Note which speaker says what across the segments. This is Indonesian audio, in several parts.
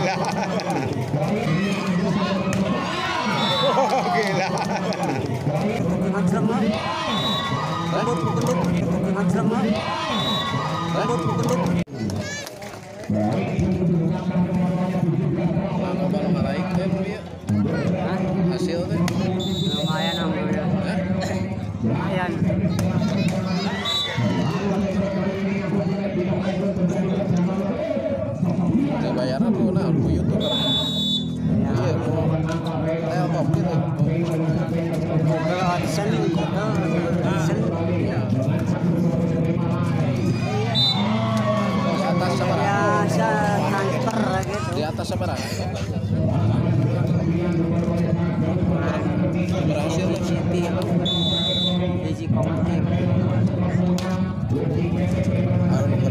Speaker 1: gila. Oh, gila.
Speaker 2: Gak Di atas sama Berhasil.
Speaker 3: Biji.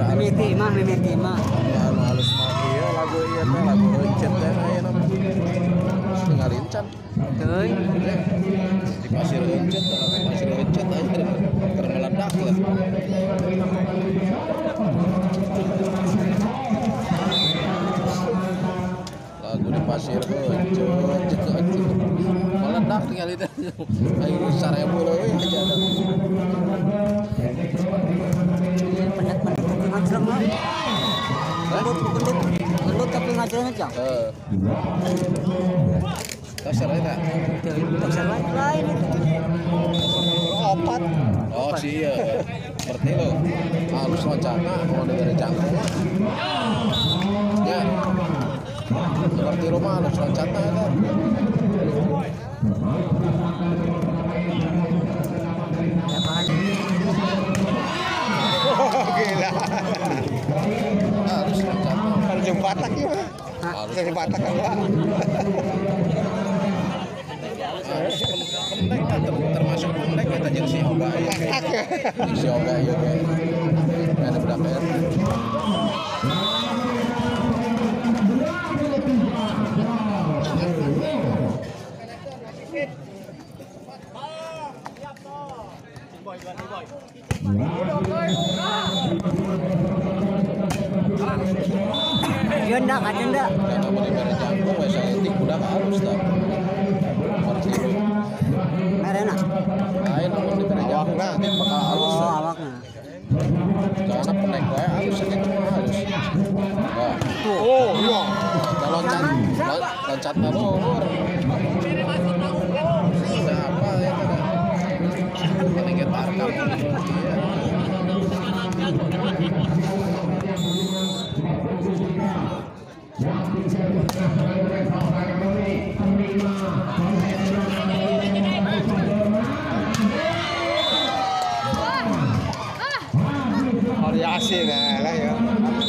Speaker 3: Mimiti mah, mimiti mah.
Speaker 2: Anu halus mah iya lagu iya teh lagu rencet teh aya nama. Setengah rincan.
Speaker 3: Tuh.
Speaker 2: Pasir rencet, di pasir rencet aja. Karena meledak lah. lagu di pasir rencet meledak tinggal itu ayo seribu leuwih aja ada
Speaker 3: Pendet-pendet ngajreng lah. Gendut, gendut. Gendut tapi ngajreng aja.
Speaker 2: Kasar eta
Speaker 3: Tuh, pasar lain lain itu.
Speaker 1: Opat.
Speaker 2: oh sih iya seperti lo halus loncana mau negara jangkung ya seperti rumah eta
Speaker 3: Ya kan.
Speaker 1: Oh, gila.
Speaker 2: halus loncana
Speaker 1: Harus jembatak ya. Harus jembatak kan,
Speaker 2: si Oga ya Oga ya ada berapa ya
Speaker 3: Jenda kan jenda.
Speaker 2: karena mau negara jangkung wes etik udah halus dah
Speaker 1: Awakna.
Speaker 2: etik bakal halus
Speaker 3: Oh,
Speaker 2: ya.
Speaker 3: awaknya.
Speaker 2: karena pendek wae halus segitu mah halus nah
Speaker 1: Oh, iya.
Speaker 2: Loncat lon- loncat na luhur Nah, apa ya tadi
Speaker 1: Dihasih.